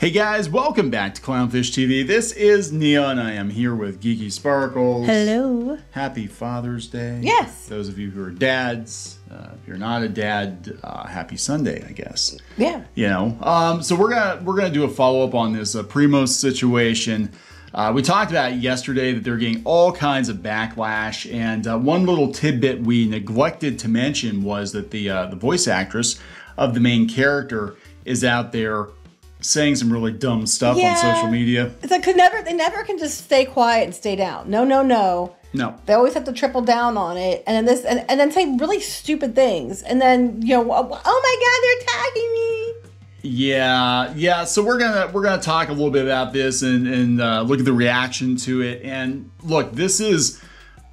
Hey guys, welcome back to Clownfish TV. This is and I am here with Geeky Sparkles. Hello. Happy Father's Day. Yes. Those of you who are dads, uh, if you're not a dad, uh, happy Sunday, I guess. Yeah. You know, um, so we're gonna we're gonna do a follow up on this uh, Primos situation. Uh, we talked about yesterday that they're getting all kinds of backlash, and uh, one little tidbit we neglected to mention was that the uh, the voice actress of the main character is out there saying some really dumb stuff Yeah. on social media. Like 'cause never they never can just stay quiet and stay down. No, no, no. No, They always have to triple down on it, and then this, and, and then say really stupid things, and then you know, oh my God, they're attacking me. Yeah, yeah. So we're gonna we're gonna talk a little bit about this and and uh, look at the reaction to it. And look, this is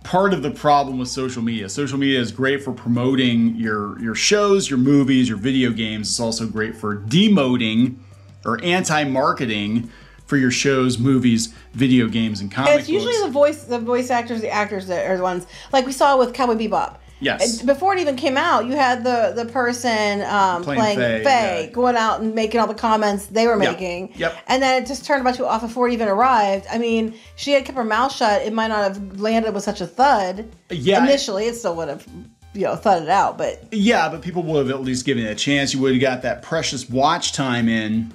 part of the problem with social media. Social media is great for promoting your your shows, your movies, your video games. It's also great for demoting or anti-marketing for your shows, movies, video games, and comic And it's usually books. the voice, the voice actors, the actors that are the ones like we saw with Cowboy Bebop. Yes. Before it even came out, you had the the person um, Playing playing, Faye, Faye, yeah. going out and making all the comments they were making. Yep. And then it just turned about to off before it even arrived. I mean, she had kept her mouth shut. It might not have landed with such a thud. Yeah. Initially, it still would have, you know, thudded out. But Yeah, but people would have at least given it a chance. You would have got that precious watch time in,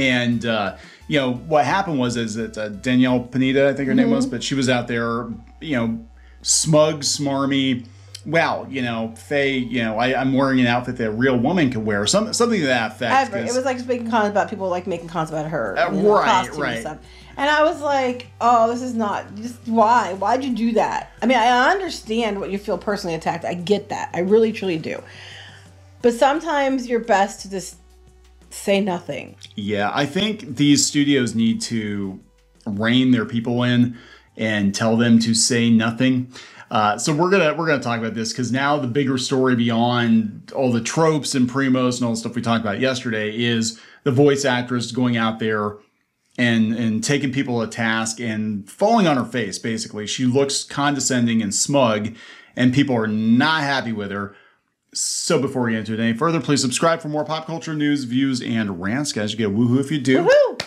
and uh, you know what happened was is that uh, Daniella Pineda, I think her name was, but she was out there, you know, smug, smarmy. Wow, you know, Faye, you know, I, I'm wearing an outfit that a real woman could wear, some, something to that effect. it was like making comments about people like making comments about her, Uh, you know, right, right. and stuff. And I was like, oh, this is not just why? Why'd you do that? I mean, I understand what you feel personally attacked. I get that. I really, truly do. But sometimes you're best to just say nothing. Yeah, I think these studios need to rein their people in and tell them to say nothing. Uh, so we're gonna we're gonna talk about this because now the bigger story beyond all the tropes and primos and all the stuff we talked about yesterday is the voice actress going out there and and taking people to task and falling on her face. Basically, she looks condescending and smug, and people are not happy with her. So before we get into it any further, please subscribe for more pop culture news, views, and rants. Guys, you get a woohoo if you do. Woo!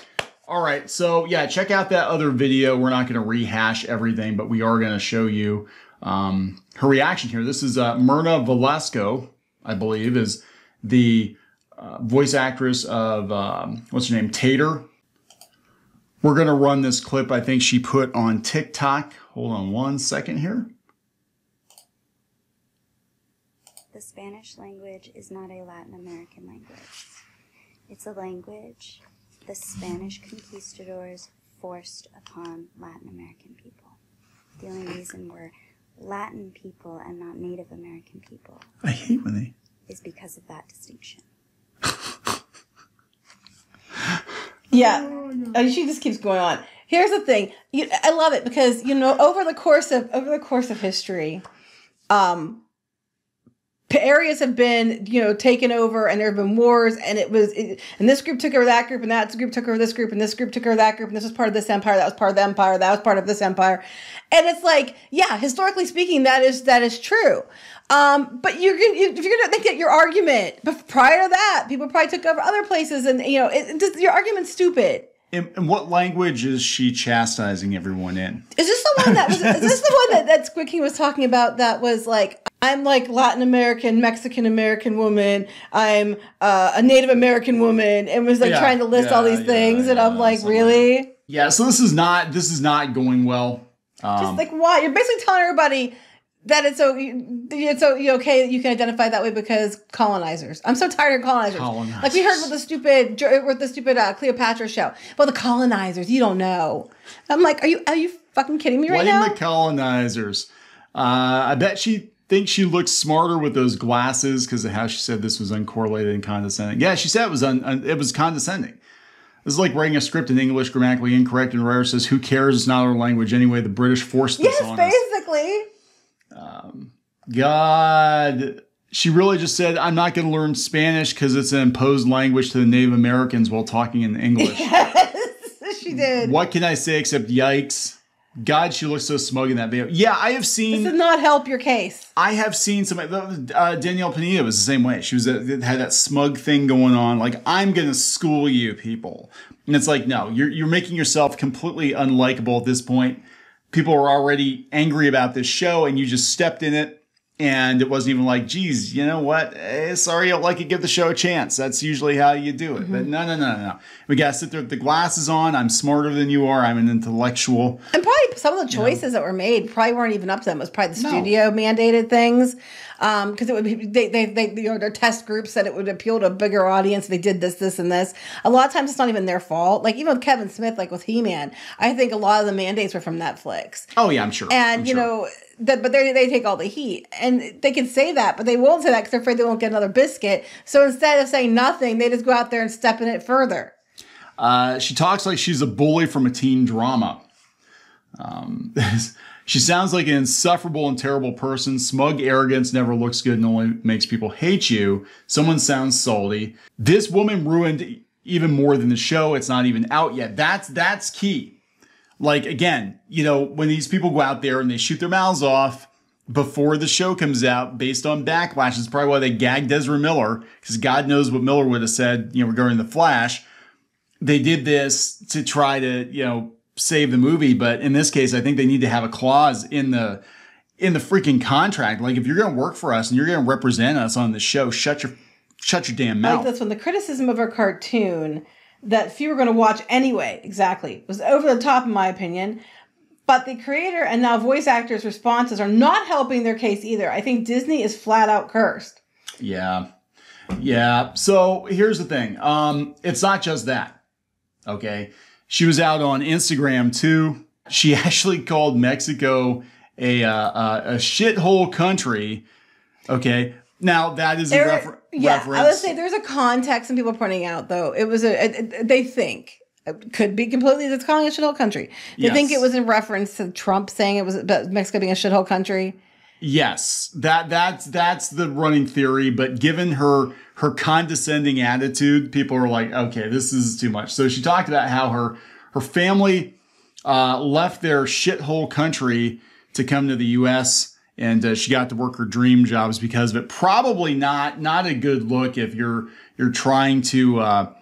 All right, so yeah, check out that other video. We're not going to rehash everything, but we are going to show you um, her reaction here. This is uh, Myrna Velasco, I believe, is the uh, voice actress of um, what's her name, Tater. We're going to run this clip. I think she put on TikTok. Hold on one second here. The Spanish language is not a Latin American language. It's a language the Spanish conquistadors forced upon Latin American people. The only reason we're Latin people and not Native American people I hate when they. is because of that distinction. Yeah, and she just keeps going on. Here's the thing. You, I love it because you know over the course of over the course of history, um, p- areas have been you know taken over and there have been wars and it was it, and this group took over that group and that group took over this group and this group took over that group and this was part of this empire that was part of the empire that was part of this empire and it's like yeah historically speaking that is that is true um, but you're gonna you, if you're gonna think that your argument but prior to that people probably took over other places and you know it, it your argument's stupid in what language is she chastising everyone in? Is this the one that was? is this the one that that Squid King was talking about? That was like, I'm like Latin American, Mexican American woman. I'm uh, a Native American woman, and was like Yeah, trying to list all yeah, these things, yeah, and I'm like, really? Yeah, so this is not this is not going well. Um, Just like why? You're basically telling everybody that it's so it's so okay that you can identify that way because colonizers. I'm so tired of colonizers. Colonizers. Like we heard with the stupid with the stupid uh, Cleopatra show. Well, the colonizers, you don't know. I'm like, are you are you fucking kidding me right blame now? the colonizers. Uh, I bet she thinks she looks smarter with those glasses because of how she said this was uncorrelated and condescending. Yeah, she said it was un, un- it was condescending. This is like writing a script in English grammatically incorrect and rare says, "Who cares? It's not our language anyway." The British forced this yes, on us. basically. Um, God, she really just said, "I'm not going to learn Spanish because it's an imposed language to the Native Americans while talking in English." she did. what can I say except yikes? God, she looks so smug in that video. Yeah, I have seen. This does not help your case. I have seen some. Uh, Daniella Pineda was the same way. She was a, had that smug thing going on. Like I'm gonna school you, people. And it's like, no, you're you're making yourself completely unlikable at this point. People are already angry about this show, and you just stepped in it and it wasn't even like, geez, you know what? Eh, sorry, I don't like it. Give the show a chance. That's usually how you do it. Mm-hmm. But no, no, no, no. We got to sit there with the glasses on. I'm smarter than you are. I'm an intellectual. And probably some of the choices you know? that were made probably weren't even up to them. It was probably the studio no. mandated things. Because um, it would be, they, they, they, you know, their test group said it would appeal to a bigger audience. They did this, this, and this. A lot of times it's not even their fault. Like even with Kevin Smith, like with He Man, I think a lot of the mandates were from Netflix. Oh, yeah, I'm sure. And, I'm you sure. know, that, but they they take all the heat, and they can say that, but they won't say that because they're afraid they won't get another biscuit. So instead of saying nothing, they just go out there and step in it further. Uh, she talks like she's a bully from a teen drama. Um, she sounds like an insufferable and terrible person. Smug arrogance never looks good and only makes people hate you. Someone sounds salty. This woman ruined even more than the show. It's not even out yet. That's that's key. Like again, you know, when these people go out there and they shoot their mouths off before the show comes out based on backlash, it's probably why they gagged Ezra Miller, because God knows what Miller would have said, you know, regarding the Flash. They did this to try to, you know, save the movie, but in this case, I think they need to have a clause in the in the freaking contract. Like if you're gonna work for us and you're gonna represent us on the show, shut your shut your damn mouth. I like this one, the criticism of our cartoon that few are going to watch anyway, exactly, It was over the top, in my opinion. But the creator and now voice actors' responses are not helping their case either. I think Disney is flat out cursed. Yeah. Yeah. So here's the thing um, it's not just that. Okay. She was out on Instagram too. She actually called Mexico a, uh, a shithole country. Okay. Now that is a refer- yeah, reference. I would say there's a context, and people are pointing out though it was a, a they think it could be completely it's calling a shithole country. They yes. think it was in reference to Trump saying it was about Mexico being a shithole country. Yes, that that's that's the running theory. But given her her condescending attitude, people are like, okay, this is too much. So she talked about how her her family uh, left their shithole country to come to the U.S and uh, she got to work her dream jobs because of it. Probably not not a good look if you're you're trying to uh,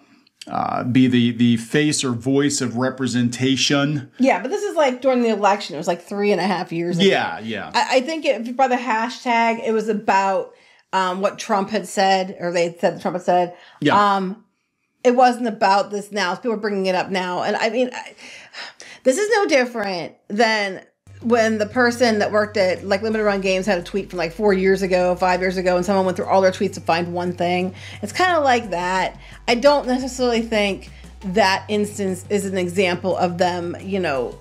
uh, be the the face or voice of representation. Yeah, but this is like during the election. It was like three and a half years. Ago. Yeah, yeah. I, I think it, by the hashtag, it was about um, what Trump had said, or they said Trump had said. Yeah. Um, it wasn't about this now. People are bringing it up now, and I mean, I, this is no different than when the person that worked at like limited run games had a tweet from like four years ago, five years ago, and someone went through all their tweets to find one thing. It's kind of like that. I don't necessarily think that instance is an example of them, you know,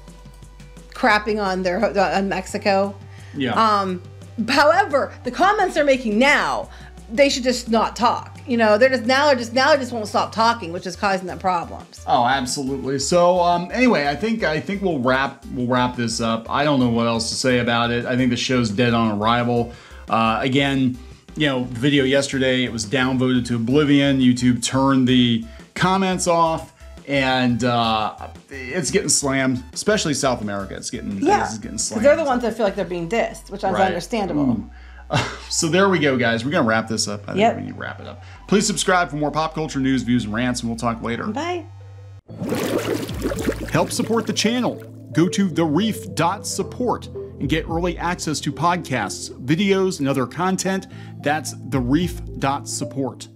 crapping on their on Mexico. Yeah. Um. However, the comments they're making now, they should just not talk you know, they're just now they're just now they just won't stop talking, which is causing them problems. Oh, absolutely. So um, anyway, I think I think we'll wrap we'll wrap this up. I don't know what else to say about it. I think the show's dead on arrival. Uh, again, you know, video yesterday it was downvoted to oblivion. YouTube turned the comments off. And uh, it's getting slammed, especially South America. It's getting yeah, it's getting slammed. They're the ones that feel like they're being dissed, which is right. understandable. Ooh. so there we go, guys. We're gonna wrap this up. I yep. think we need to wrap it up. Please subscribe for more pop culture news, views, and rants, and we'll talk later. Bye. Help support the channel. Go to thereef.support and get early access to podcasts, videos, and other content. That's thereef.support.